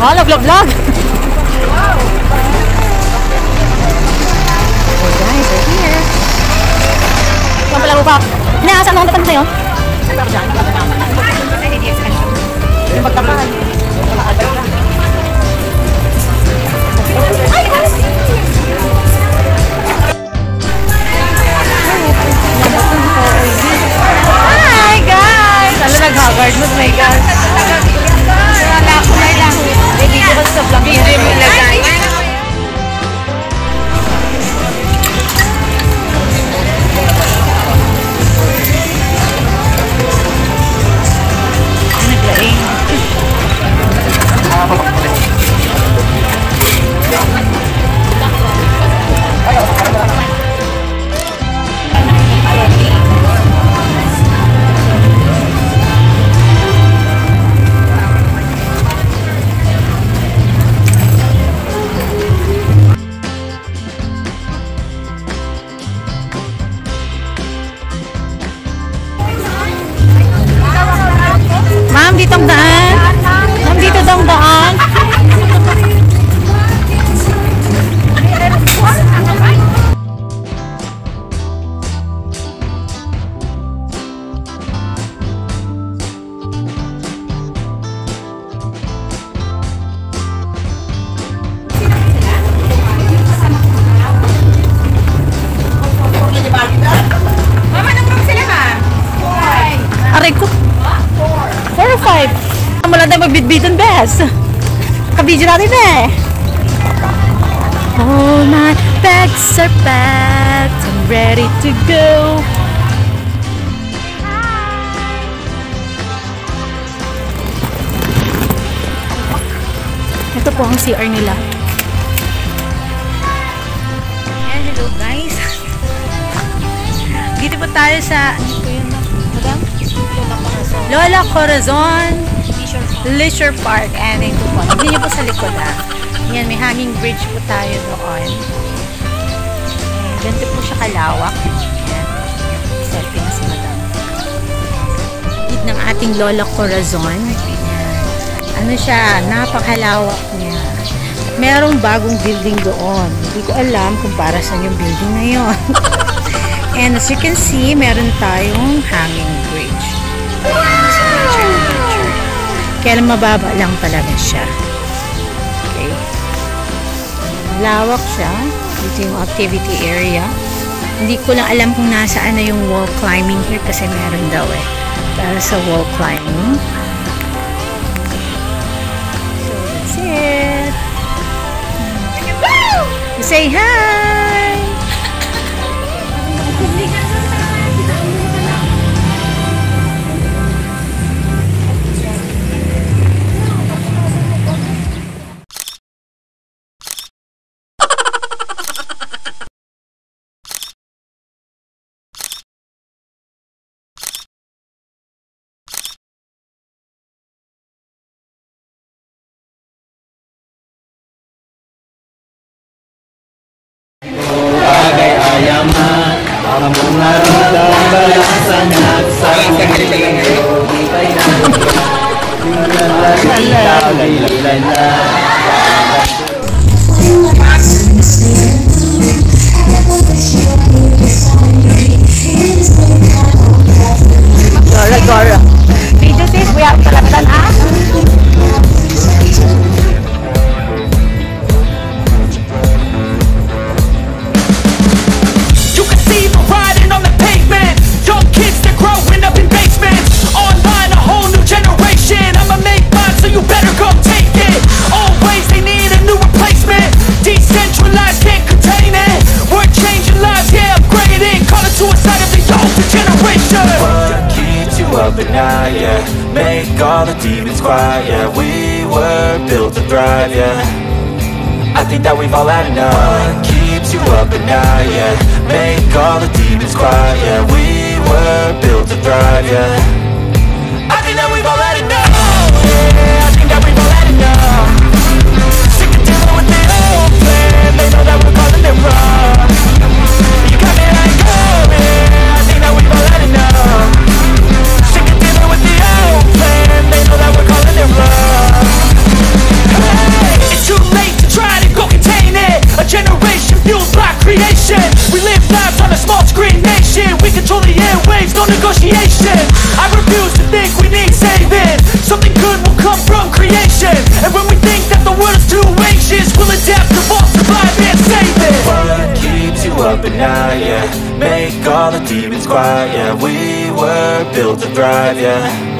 Oh, nag-vlog-vlog. Oh guys, we're here. Saan pala pa? Na, saan ako napunta sa'yo? Yung pagkapahan. Hi guys! Alam, nag-Harvard mo, my God. बहुत सब लगे में लगाए to go. Ito po ang CR nila. Ayan, hello guys. Dito po tayo sa... Ano? Lola Corazon Leisure Park. And ito po. Tignan niyo po sa likod ah. Yan, may hanging bridge po tayo doon. Ganito po siya kalawak. Yan. Selfie na si madam. Gid ng ating Lola Corazon. Ano siya, napakalawak niya. Merong bagong building doon. Hindi ko alam kung para saan yung building na yon. And as you can see, meron tayong hanging bridge. Ayan. Kaya mababa lang talaga siya. Okay. Lawak siya. Dito yung activity area. Hindi ko lang alam kung nasaan na yung wall climbing here kasi meron daw eh. Para sa wall climbing. So, that's it. Say hi! Demons quiet, yeah We were built to thrive, yeah I think that we've all had enough What keeps you up at night, yeah Make all the demons quiet, yeah We were built to thrive, yeah I think that we've all had enough. Yeah, I think that we've all had enough. Sick of old plan. They know that we're. A generation fueled by creation. We live lives on a small screen nation. We control the airwaves, no negotiation. I refuse to think we need saving. Something good will come from creation. And when we think that the world is too anxious We'll adapt, evolve, survive, and save it. What keeps you up at night, yeah. Make all the demons quiet, yeah. We were built to thrive, yeah.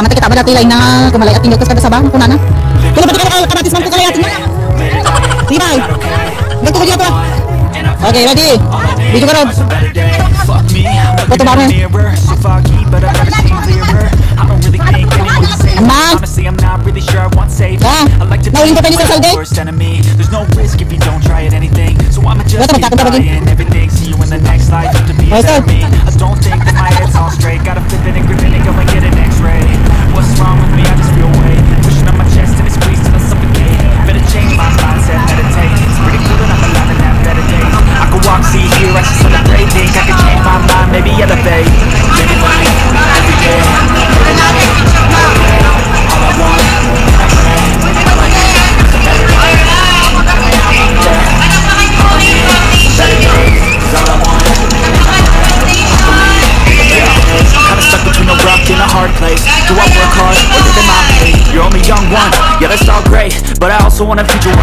Salamat matakita ba dati na kumalay at kada sabang kuna na kung pati kada tisman man kukalay at tibay ganto ko dito okay ready video ka ron ito ba Kita Honestly, I'm not really sure I want safe. Yeah. I like to don't try anything. So just. See you in the next life. I don't think that my head's straight. Gotta flip it and grip it and go and get it. So when I you.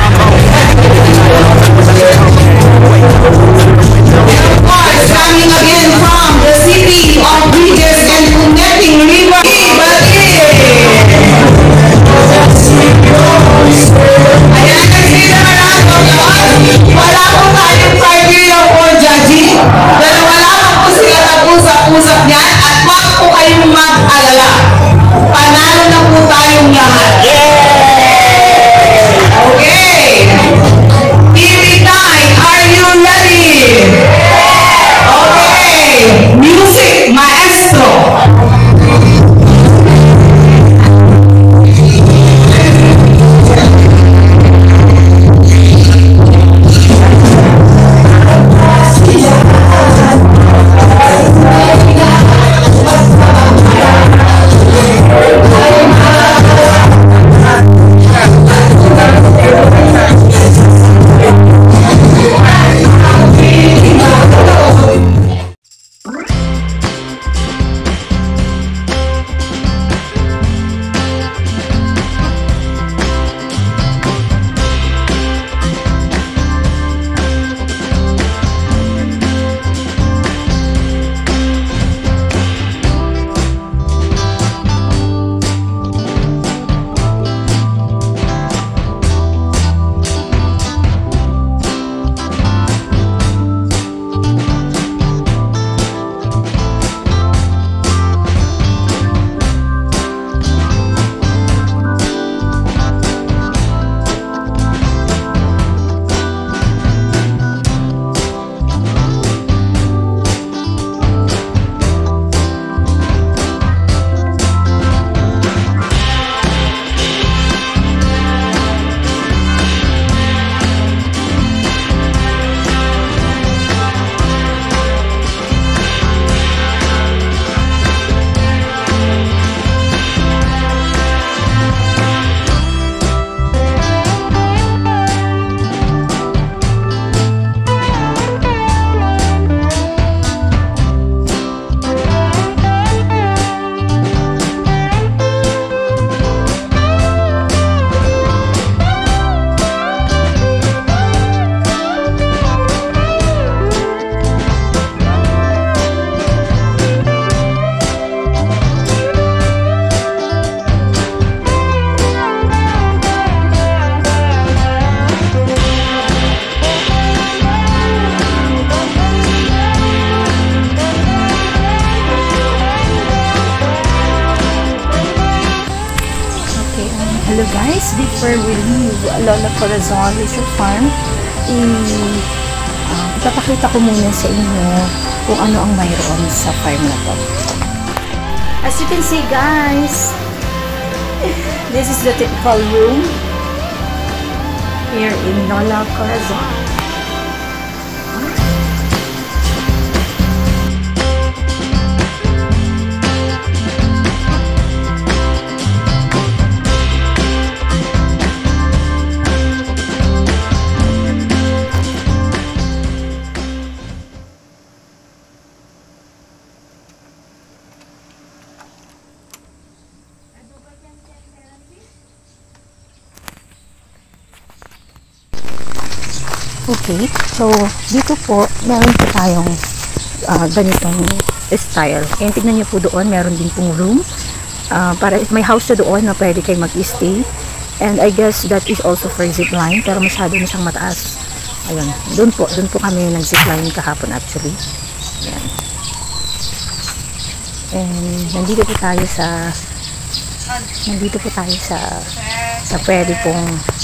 Before we leave Lola Corazon Leisure Farm, i uh, ipapakita ko muna sa inyo kung ano ang mayroon sa farm na to. As you can see guys, this is the typical room here in Lola Corazon. Okay, so dito po, meron po tayong uh, ganitong style. And tignan niyo po doon, meron din pong room. Uh, para may house na doon na pwede kayo mag-stay. And I guess that is also for zipline, pero masyado na siyang mataas. Ayun, doon po, doon po kami nag-zipline kahapon actually. Ayan. And nandito po tayo sa nandito po tayo sa sa pwede pong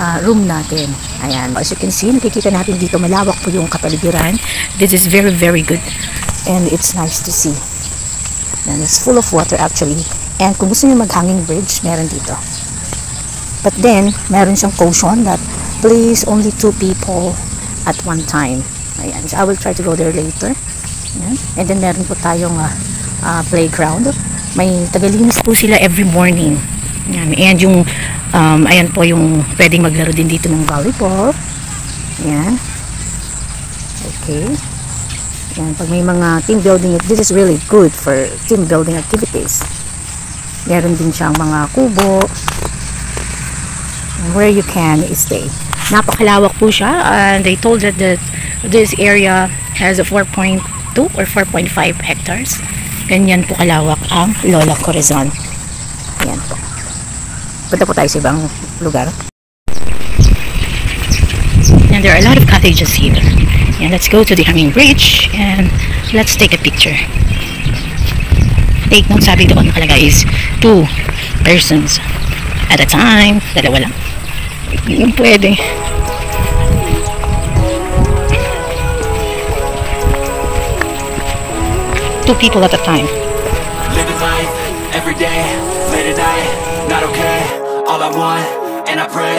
uh, room natin. Ayan. As you can see, nakikita natin dito malawak po yung kapaligiran. This is very, very good. And it's nice to see. And it's full of water actually. And kung gusto niyo mag-hanging bridge, meron dito. But then, meron siyang caution that please only two people at one time. Ayan. So I will try to go there later. Ayan. And then meron po tayong uh, uh, playground. May tagalinis po sila every morning. Ayan. And yung um, ayan po yung pwedeng maglaro din dito ng volleyball. Ayan. Okay. Ayan. Pag may mga team building, this is really good for team building activities. Meron din siyang mga kubo where you can stay. Napakalawak po siya and they told that that this area has a 4.2 or 4.5 hectares. Ganyan po kalawak ang Lola Corazon. Ayan po. Punta po tayo sa ibang lugar. And there are a lot of cottages here. And let's go to the Hanging Bridge and let's take a picture. Take note, sabi doon nakalagay is two persons at a time. Dalawa lang. Yung pwede. Two people at a time. Living life, every day, Want, and I pray,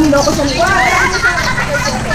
niloko sa likod.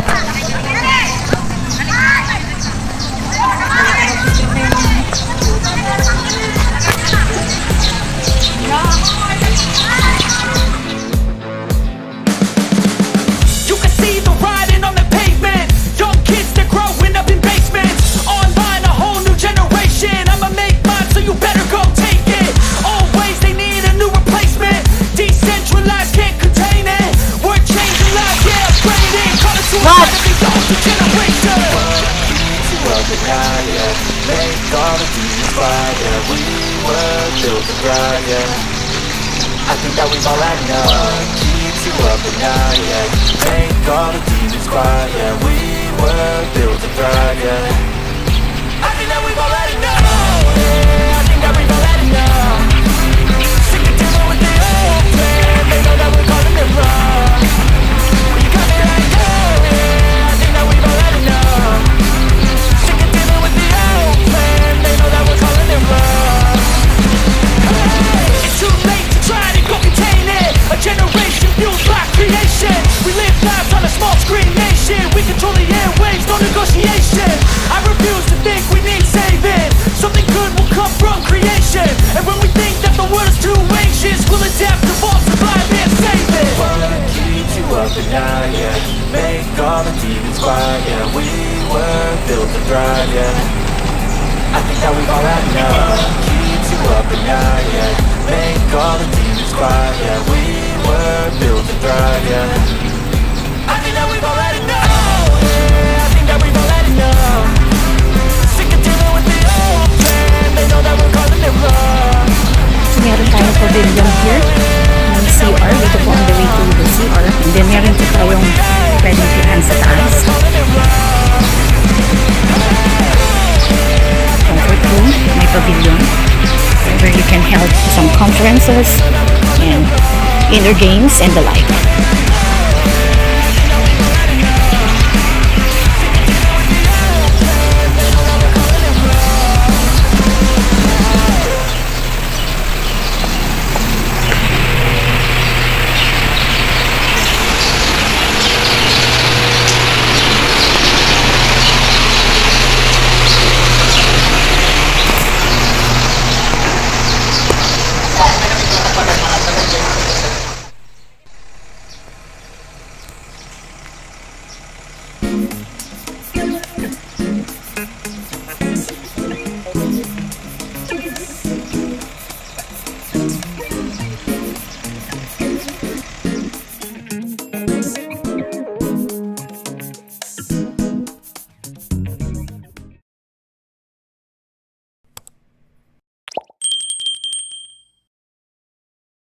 to die, yeah Make all the demons fly, yeah We were built to thrive, yeah I think that we've all had enough What keeps you up at night, yeah Make all the demons cry, yeah. We were built to thrive, yeah. pavilion here. Ng CR dito po on the way to the CR and then meron po tayong pwedeng pilihan sa taas. Comfort room may pavilion where you can help some conferences and indoor games and the like.